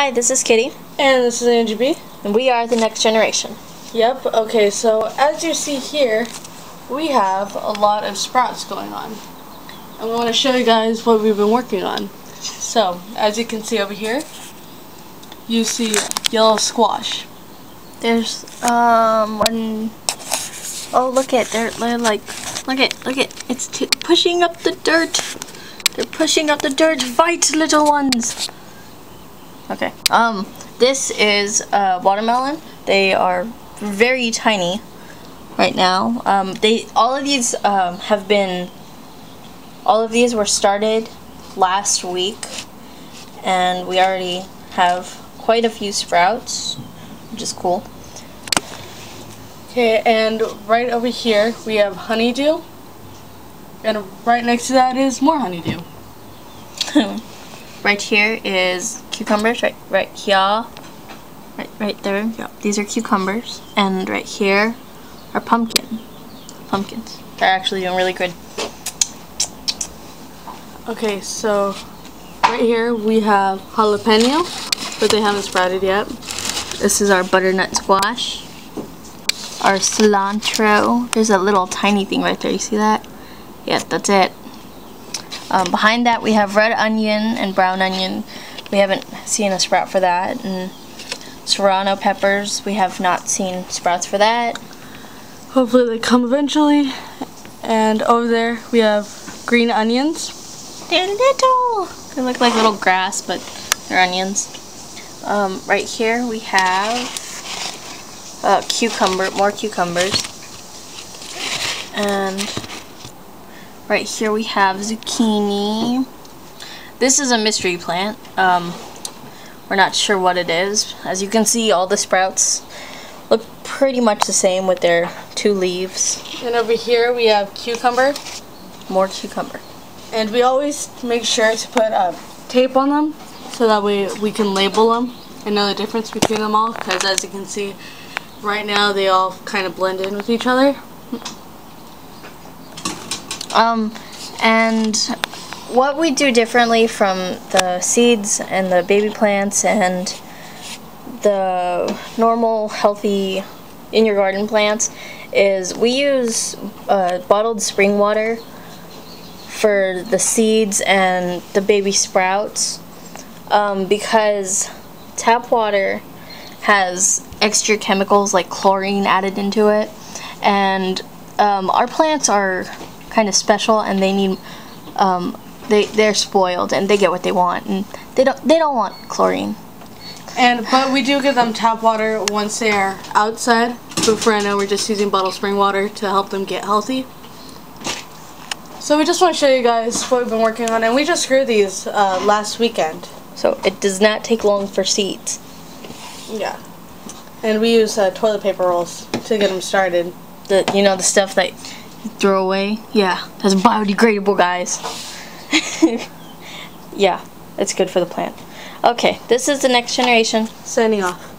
Hi, this is Kitty, And this is Angie B. and we are the next generation. Yep, okay, so as you see here, we have a lot of sprouts going on. And we want to show you guys what we've been working on. So, as you can see over here, you see yellow squash. There's um one oh look at they're, they're like look at look at it's pushing up the dirt. They're pushing up the dirt. Fight, little ones. Okay. Um, this is watermelon. They are very tiny right now. Um, they all of these um, have been all of these were started last week, and we already have quite a few sprouts, which is cool. Okay, and right over here we have honeydew. And right next to that is more honeydew. right here is cucumbers. Right, right here. Right, right there. Yep. These are cucumbers, and right here are pumpkin. Pumpkins. They're actually doing really good. Okay, so right here we have jalapeno, but they haven't sprouted yet. This is our butternut squash. Our cilantro. There's a little tiny thing right there. You see that? Yeah, that's it. Um, behind that we have red onion and brown onion. We haven't seen a sprout for that. And serrano peppers. We have not seen sprouts for that. Hopefully they come eventually. And over there we have green onions. They're little. They look like little grass, but they're onions. Um, right here we have uh, cucumber, more cucumbers. And right here we have zucchini. This is a mystery plant. Um, we're not sure what it is. As you can see, all the sprouts look pretty much the same with their two leaves. And over here we have cucumber. More cucumber. And we always make sure to put uh, tape on them so that way we can label them and know the difference between them all. Because as you can see, right now they all kind of blend in with each other. Um, and what we do differently from the seeds and the baby plants and the normal healthy in your garden plants is we use uh, bottled spring water for the seeds and the baby sprouts um, because tap water has extra chemicals like chlorine added into it. And um, our plants are kind of special and they need um, they they're spoiled and they get what they want and they don't they don't want chlorine And but we do give them tap water once they are outside. But for now, we're just using bottled spring water to help them get healthy. So we just want to show you guys what we've been working on, and we just grew these uh, last weekend. so it does not take long for seeds Yeah. And we use uh, toilet paper rolls to get them started. the you know the stuff that throw away yeah that's biodegradable guys. Yeah it's good for the plant. Okay this is the next generation. Signing off.